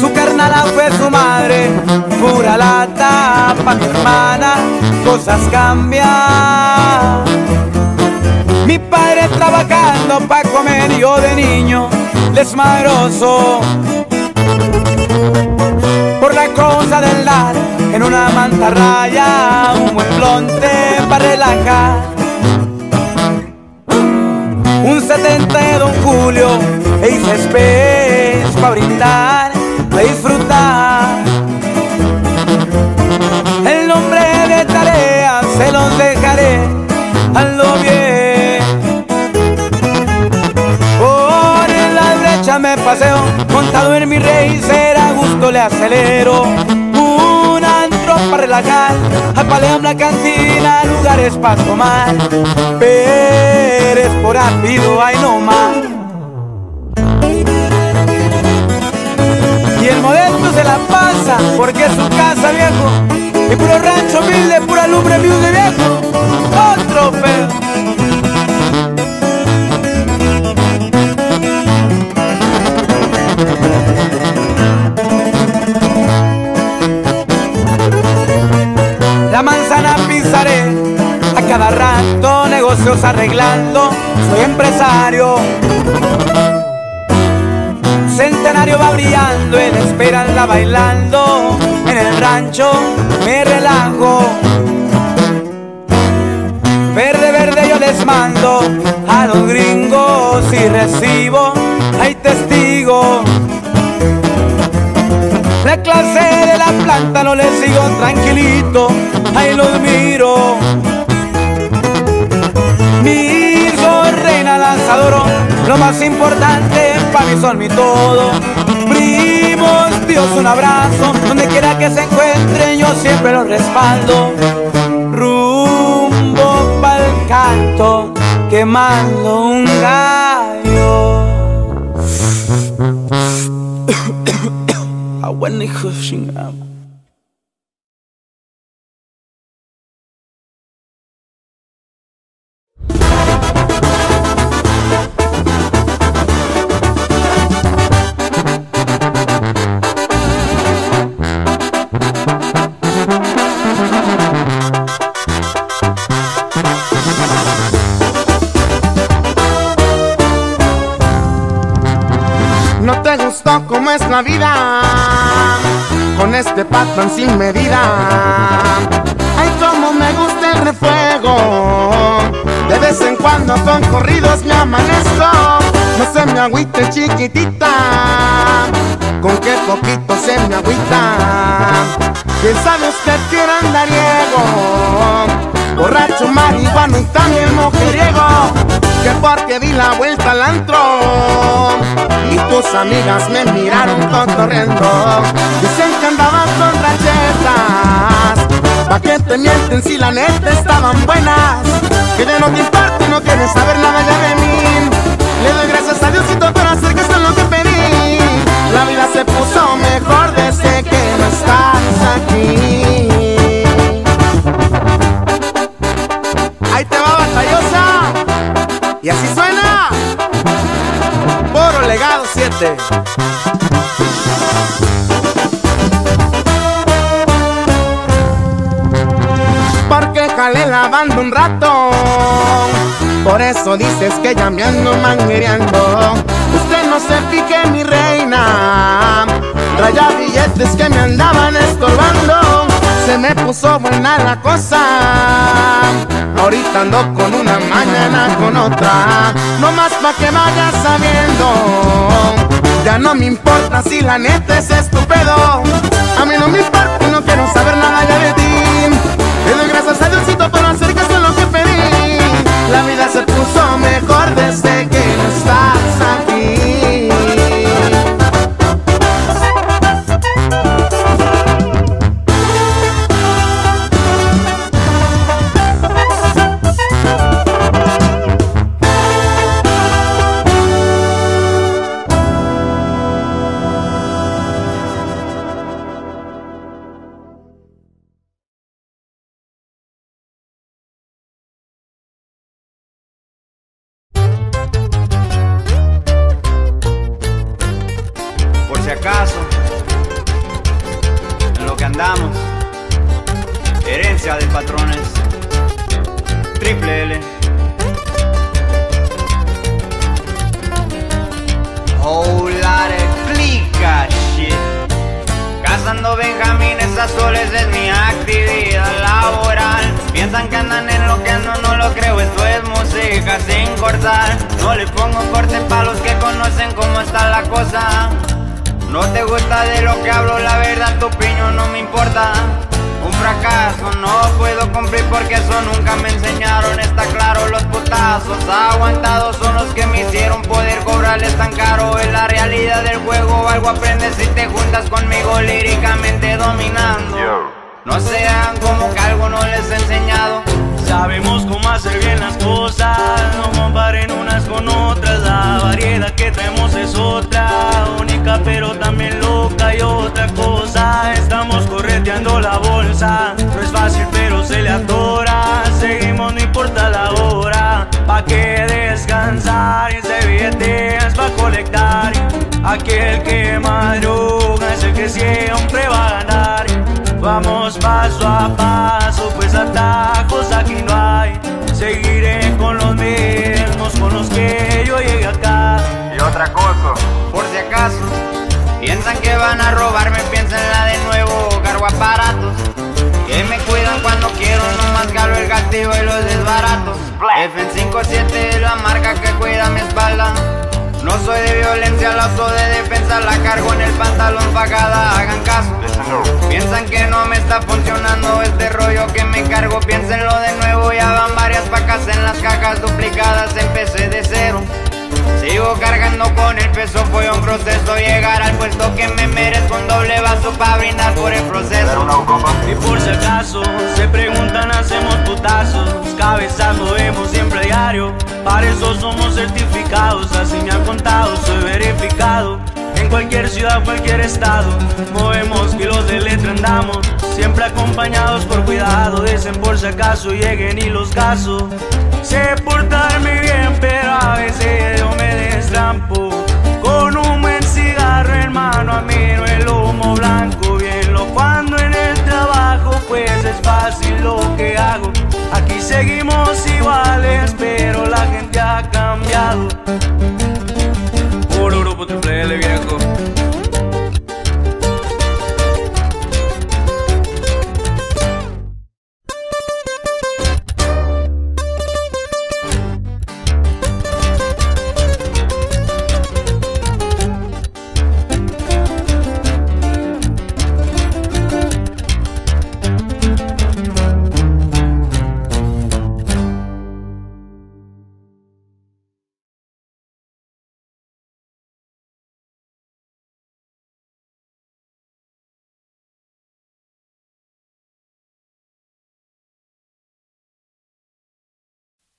Su carnala fue su madre, pura lata, pa' mi hermana, cosas cambian. Mi padre trabajando pa' comer yo de niño desmadroso Por la cosa del dar en una mantarraya Un buen blonte pa' relajar Un 70 de Don Julio e hice espes pa' brindar, pa' disfrutar. El nombre de tarea se los dejaré Hazlo bien. Por la brecha me paseo Montado en mi rey será gusto le acelero. Un antro para relajar Apalean la cantina Lugares para tomar. Pérez por rápido Ay no más modesto se la pasa Porque es su casa viejo Y puro rancho humilde, pura lumbre de viejo. Otro feo. La manzana pisaré a cada rato, negocios arreglando, soy empresario. Centenario va brillando, en espera la bailando, en el rancho me relajo. Verde, verde yo les mando a los gringos y recibo, hay testigos. La clase de la planta no les sigo tranquilito, ahí los miro. Mi son reina lanzador, lo más importante para mí son mi todo. Primos, Dios un abrazo, donde quiera que se encuentren yo siempre los respaldo. Rumbo pa'l canto, quemando un gallo. [coughs] A buen hijo de sin medida. Ay, cómo me gusta el refuego. De vez en cuando con corridos me amanezco. No se me agüite chiquitita. Con qué poquito se me agüita. ¿Quién sabe usted era andariego? Borracho, marihuano y también mujeriego Que porque di la vuelta al antro Y tus amigas me miraron cotorreando. Dicen que andabas con rachetas Pa' que te mienten si la neta estaban buenas. Que ya no te importa y no quieres saber nada ya de mí Le doy gracias a Diosito por hacer que esto es lo que pedí. La vida se puso mejor desde que no estás aquí Ahí te va batallosa. Y así suena. Poro legado 7. Porque jalé lavando un rato. Por eso dices que ya me. Usted no se fije, mi reina. Traía billetes que me andaban estorbando. Se me puso buena la cosa. Ahorita ando con una, mañana con otra. No más pa' que vayas sabiendo. Ya no me importa si la neta es estúpido. Uso de defensa, la cargo en el pantalón pagada, hagan caso. Piensan que no me está funcionando este rollo que me cargo, piénsenlo de nuevo, ya van varias pacas en las cajas duplicadas, empecé de cero. Sigo cargando con el peso, fue un proceso llegar al puesto que me merezco un doble vaso para brindar por el proceso. Y por si acaso se preguntan, hacemos putazos. Cabezas movemos siempre a diario. Para eso somos certificados, así me han contado, soy verificado. En cualquier ciudad, cualquier estado, movemos kilos de letra, andamos. Siempre acompañados por cuidado, dicen por si acaso lleguen y los caso. Sé portarme bien, pero a veces yo me destrampo. Con un buen cigarro, hermano, a mí no el humo blanco. Bien lo cuando en el trabajo, pues es fácil lo que hago. Aquí seguimos iguales, pero la gente ha cambiado. Triple L, viejo.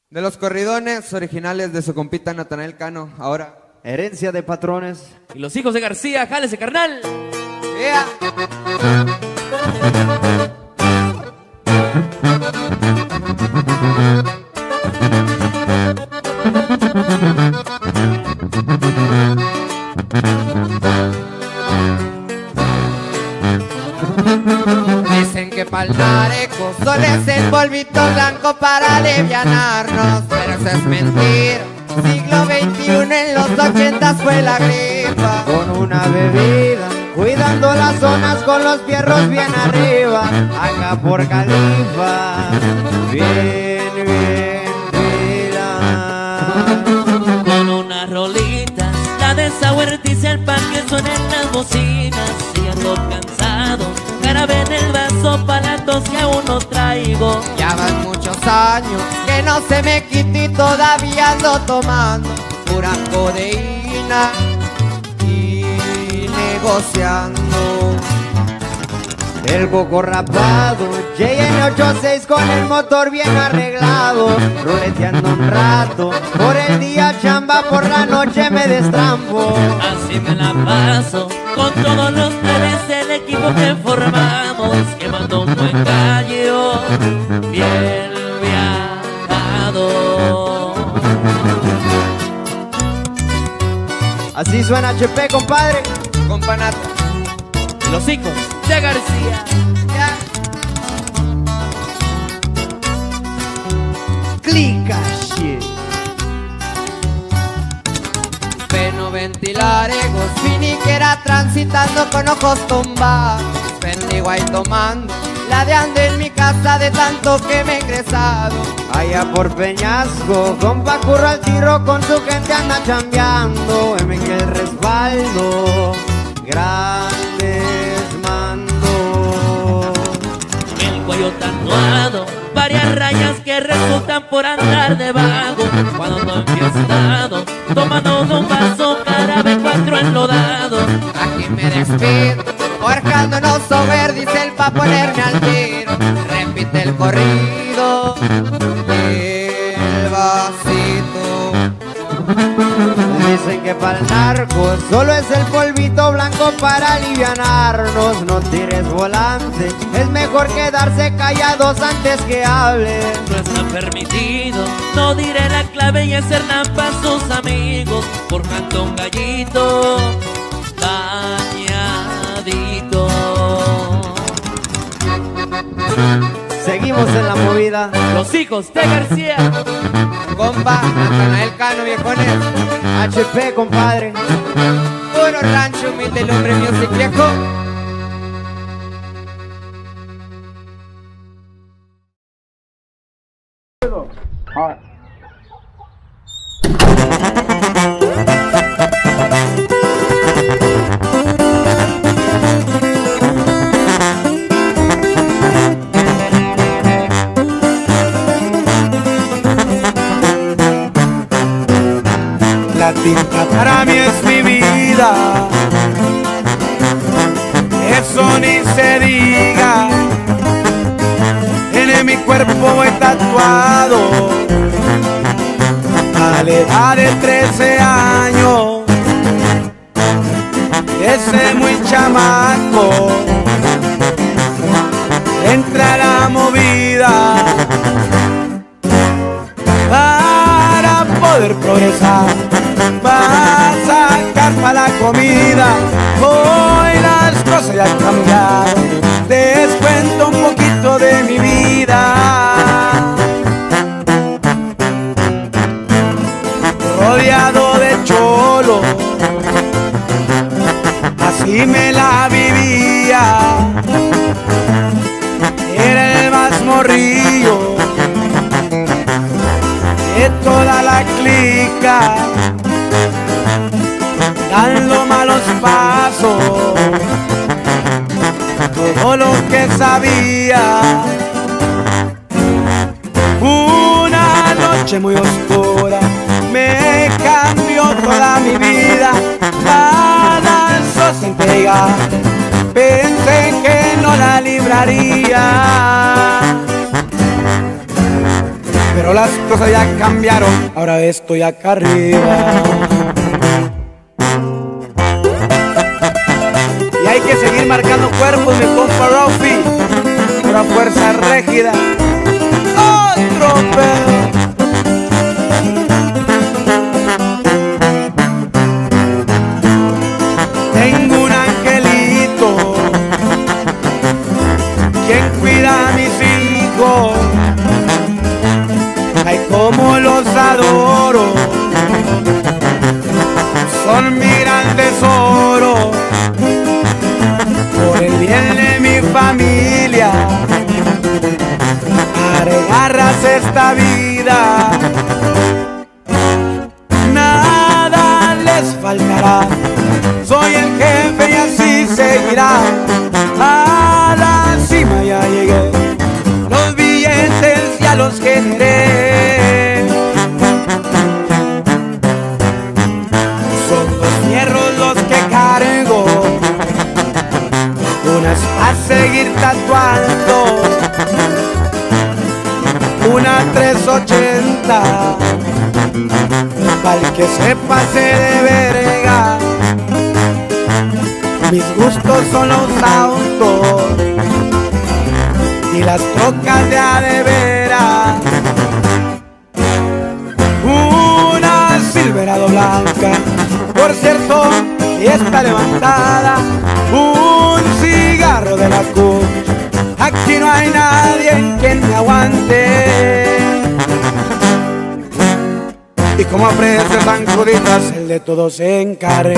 De los corridones originales de su compita Natanael Cano, ahora. Herencia de patrones. Y los hijos de García, jálese carnal. Dicen polvito blanco para alivianarnos, pero eso es mentira. Siglo XXI en los ochentas fue la gripa. Con una bebida, cuidando las zonas con los fierros bien arriba. Acá por Califa, bien, Ya van muchos años que no se me quita y todavía ando tomando pura codeína y negociando. El coco rapado, JN86 con el motor bien arreglado, ruleteando un rato, por el día chamba, por la noche me destrampo. Así me la paso con todos los tres equipo que formamos, quemando un buen gallo, bien viajado. Así suena HP, compadre. Companata. Los hijos de García. Clica shit. Peno ventilar egos, finiquera transitando con ojos tumbados. Bendigo ahí tomando, ladeando en mi casa de tanto que me he ingresado. Allá por Peñasco, compa curro al tiro con su gente anda chambeando. Que el respaldo, grandes mandos. El cuello tatuado, varias rayas que resultan por andar de vago. Cuando ando enfiestado, tomando un vaso, carabe cuatro enlodado. Aquí me despido, forjando no sober, dice el pa' ponerme al tiro. Repite el corrido, que para el solo es el polvito blanco para alivianarnos. No tires volante, es mejor quedarse callados antes que hablen. No está permitido, no diré la clave y hacer para sus amigos, formando un gallito dañadito. Seguimos en la movida. Los hijos de García. Compa, Natanael Cano, viejones. HP, compadre. Puro rancho, humilde el hombre music viejo. La tinta para mí es mi vida. Eso ni se diga. En mi cuerpo voy tatuado. A la edad de 13 años. Ese muy chamaco. Entra a la movida para poder progresar, comida. Hoy las cosas ya han cambiado, les cuento un poquito de mi vida. Rodeado de cholo, así me la vivía. Era el más morrillo de toda la clica, sabía. Una noche muy oscura me cambió toda mi vida, nada se entrega, pensé que no la libraría. Pero las cosas ya cambiaron, ahora estoy acá arriba. Y hay que seguir marcando cuerpos, mi compa Rofi, fuerza rígida. Otro pedo. Tengo un angelito, quien cuida a mis hijos ay como los adoro, son mi gran tesoro, por el bien de mi familia, agarras esta vida, de todos se encarga.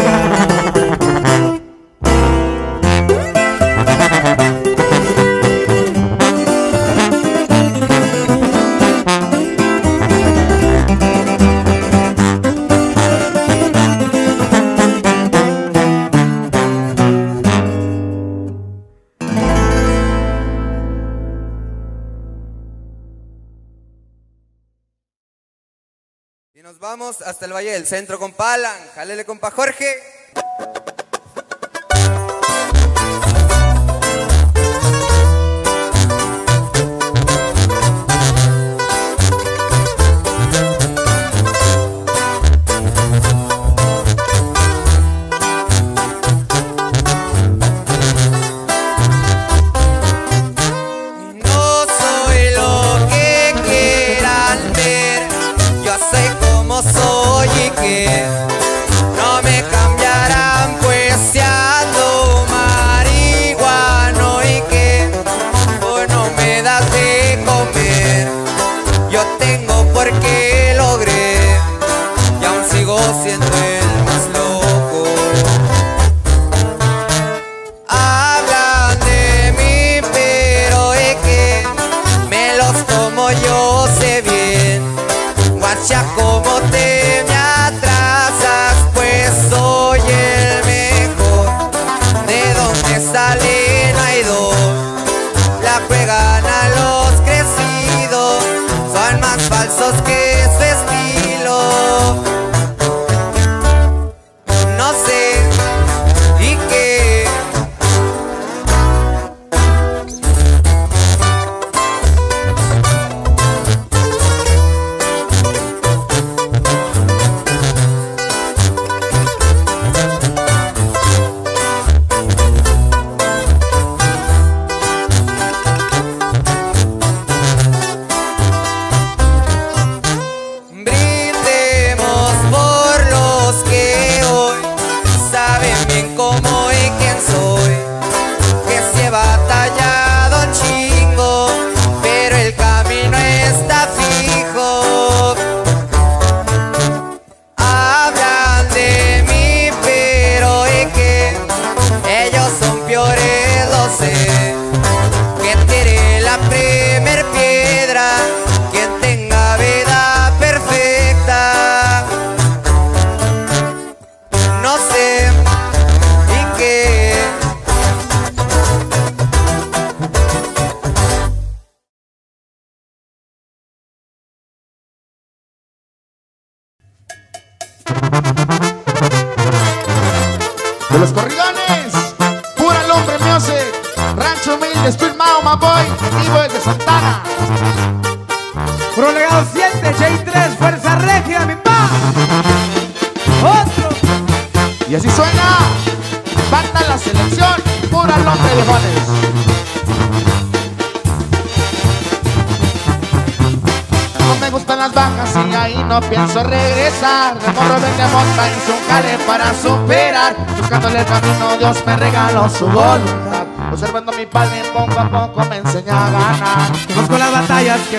Y nos vamos hasta el Valle del Centro. Jálele,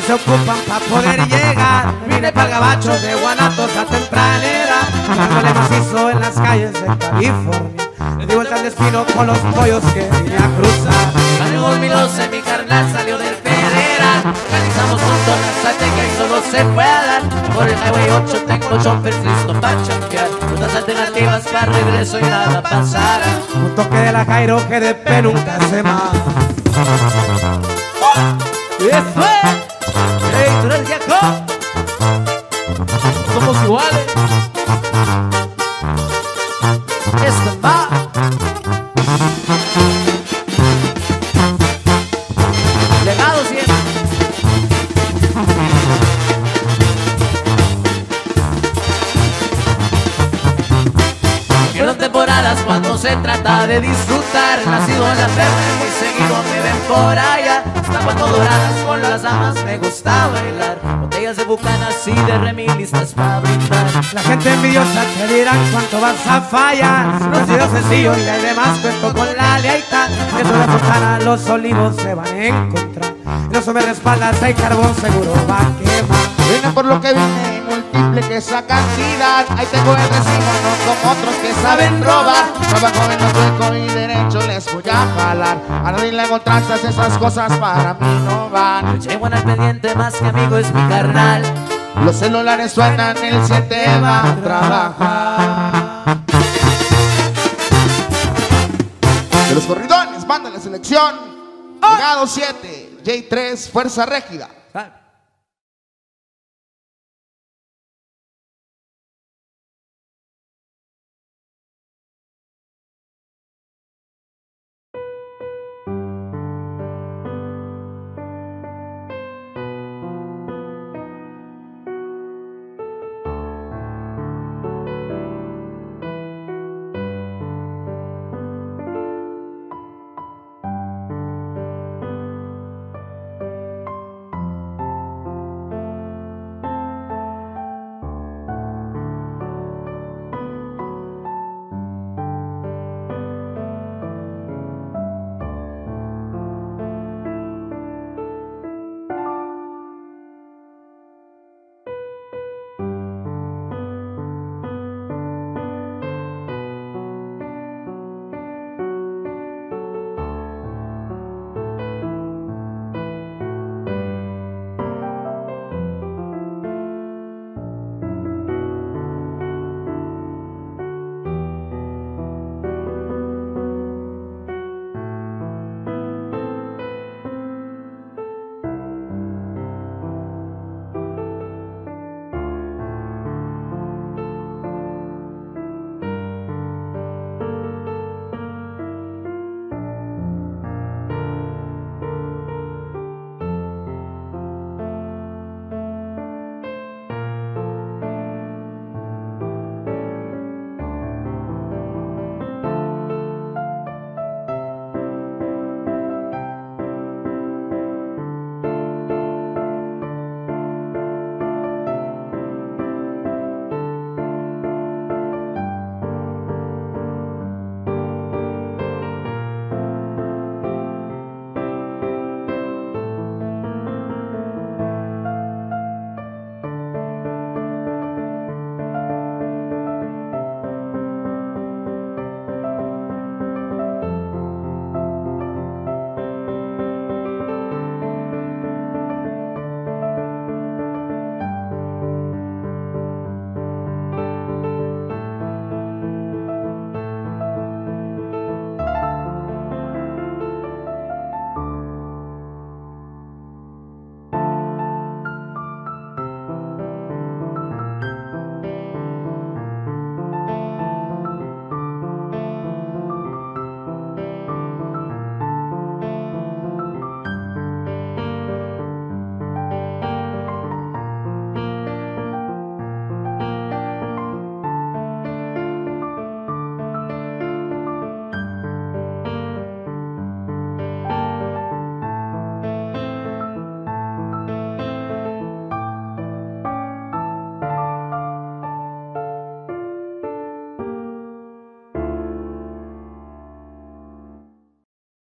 que se ocupan para poder llegar. Vine para el gabacho de Guanatos a temprana edad. Dándole macizo en las calles de California. Le di vuelta al destino con los pollos que vine a cruzar. Año 2012 mi carnal salió del Federal Organizamos juntos la estrategia y solo se puede dar Por el Highway 8 tengo choppers listos para champear Rutas alternativas para regreso y nada pasará Un toque de la Jairo que de P nunca se más. Eso es cuando se trata de disfrutar Nacido en la verde, muy seguido me ven por allá. Hasta cuando doradas con las damas me gusta bailar. Botellas de bucanas y de remilistas para La gente envidiosa te dirán cuánto vas a fallar. No ha sido sencillo y hay demás cuento con la lealtad. Que sobre la fontana los olivos se van a encontrar. No se me respaldas, hay carbón seguro va a quemar. Vine por lo que vine multiplique esa cantidad. Ahí tengo el recibo, no como otros que saben robar. Trabajo en lo sueco y derecho les voy a jalar. A nadie le tranzas, esas cosas para mí no van. Llevo en el pendiente más que amigo es mi carnal Los celulares suenan, el 7 va a trabajar. De los corridones, banda la selección. Legado 7, J3, Fuerza Régida. Ah,